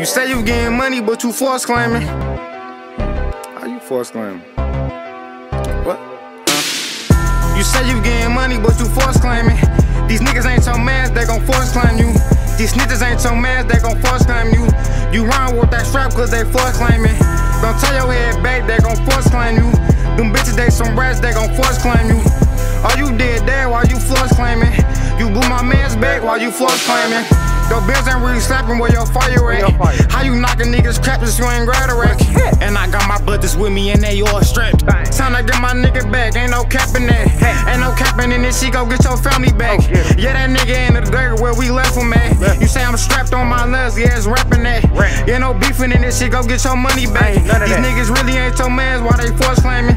You say you getting money, but you false claiming. How you false claiming? What? You say you getting money, but you false claiming. These niggas ain't your mans, they gon' false claim you. These snitches ain't your mans, they gon' false claim you. You run with that strap cause they false claiming. Don't tell your head back, they gon' false claim you. Them bitches, they some rats, they gon' false claim you. All you did there while you false claiming. You blew my man's back while you false claiming. Your bills ain't really slapping where your fire at. your fire? How you knocking niggas crap just you ain't rack? And I got my brothers with me and they all strapped. Bang. Time to get my nigga back, ain't no capping that. Ain't no capping in this, she go get your family back. Oh, 'em. yeah, that nigga in the dirt where we left him at. You say I'm strapped on my nuts, yeah, it's rapping that. Rap. Yeah, no beefing in this shit, go get your money back. These that. niggas really ain't your mans, why they false claiming?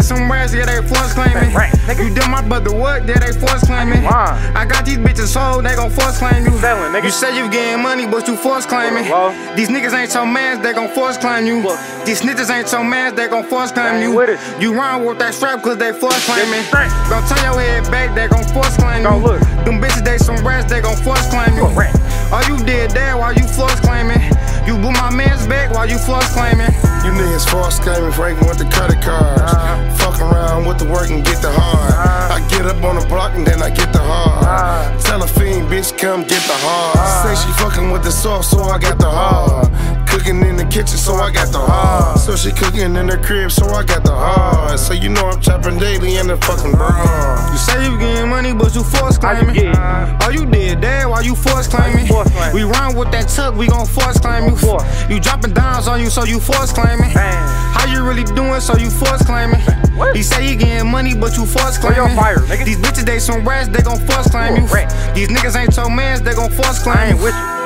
Fuck. These bitches is some rats, yeah, they false claiming. Right. You did my brother what? Yeah, they false claiming. I got these bitches sold, they gon' false claim you. Selling, nigga. You say you getting money, but you false claiming. Well. These niggas ain't your mans, they gon' false claim you. Look. These snitches ain't your mans, they gon' false claim you. with it. You run with that strap cause they false claiming. Don't turn your head back, they gon' false claim you. look. Them bitches, they some rats, they gon' false claim you. You a rat. All you did there while you false claiming. You blew my man's back while you false claiming. You niggas false claiming Franklin with the credit cards. Uh-huh. Fuck around with the work and get the hard. Uh-huh. I get up on the block and then I get the hard. Uh-huh. Tell a fiend, bitch, come get the hard. Say she fucking with the sauce, so I got the hard. Cooking in the kitchen, so I got the hard. So she cooking in her crib, so I got the hard. So you know I'm chopping daily in the fucking broad. You say you getting money, but you force you claiming. get it? All you did there while you false claiming. false claiming? We run with that tuck, we gon' false claim you. Force. You dropping downs on you, so you false claiming. How you really doing, so you false claiming? What? He say he getting money, but you false claiming. your fire, nigga? These bitches, they some rats, they gon' false claim You you. rat. These niggas ain't your mans, they gon' false claim I ain't with you.